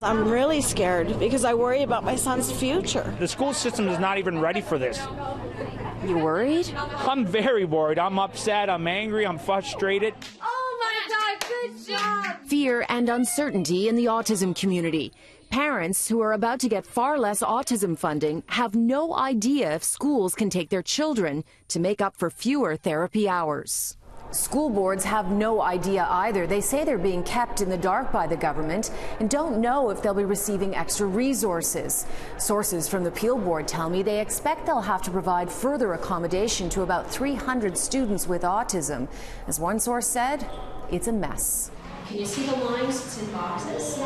I'm really scared because I worry about my son's future. The school system is not even ready for this. You worried? I'm very worried. I'm upset. I'm angry. I'm frustrated. Oh my God, good job! Fear and uncertainty in the autism community. Parents who are about to get far less autism funding have no idea if schools can take their children to make up for fewer therapy hours. School boards have no idea either. They say they're being kept in the dark by the government and don't know if they'll be receiving extra resources. Sources from the Peel Board tell me they expect they'll have to provide further accommodation to about 300 students with autism. As one source said, it's a mess. Can you see the lines? It's in boxes.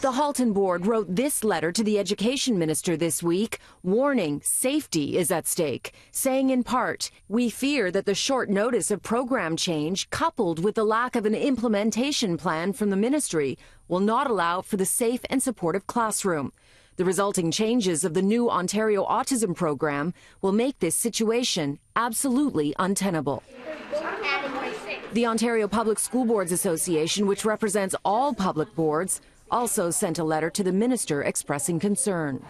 The Halton Board wrote this letter to the Education Minister this week, warning safety is at stake, saying in part, We fear that the short notice of program change, coupled with the lack of an implementation plan from the ministry, will not allow for the safe and supportive classroom. The resulting changes of the new Ontario Autism Program will make this situation absolutely untenable. The Ontario Public School Boards Association, which represents all public boards, also sent a letter to the minister expressing concern.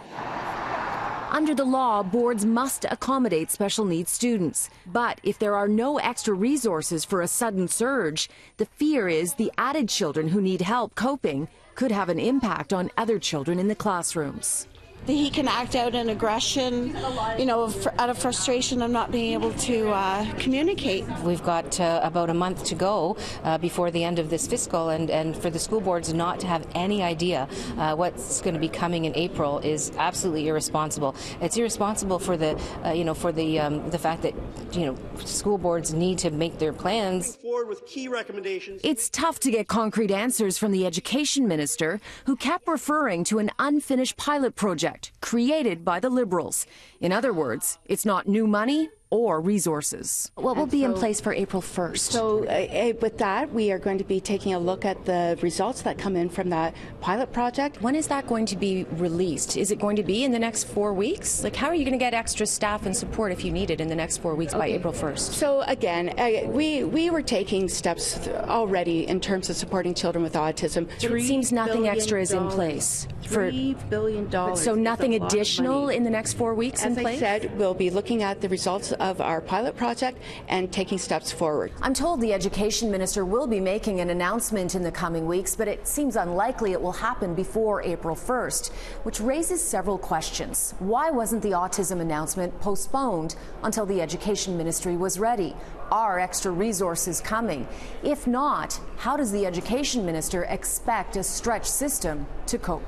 Under the law, boards must accommodate special needs students. But if there are no extra resources for a sudden surge, the fear is the added children who need help coping could have an impact on other children in the classrooms he can act out in aggression, you know, out of frustration of not being able to uh, communicate. We've got uh, about a month to go uh, before the end of this fiscal, and, and for the school boards not to have any idea uh, what's going to be coming in April is absolutely irresponsible. It's irresponsible for the, uh, you know, for the um, the fact that you know school boards need to make their plans. Forward with key recommendations. It's tough to get concrete answers from the education minister, who kept referring to an unfinished pilot project project created by the Liberals. In other words, it's not new money or resources. What will be in place for April 1st? So, uh, with that, we are going to be taking a look at the results that come in from that pilot project. When is that going to be released? Is it going to be in the next four weeks? Like, how are you going to get extra staff and support if you need it in the next four weeks okay. by April 1st? So, again, uh, we, we were taking steps already in terms of supporting children with autism. It seems nothing extra is in place. For, $3 billion. So, nothing additional in the next four weeks As in place? As I said, we'll be looking at the results of our pilot project and taking steps forward. I'm told the education minister will be making an announcement in the coming weeks, but it seems unlikely it will happen before April 1st, which raises several questions. Why wasn't the autism announcement postponed until the education ministry was ready? Are extra resources coming? If not, how does the education minister expect a stretched system to cope?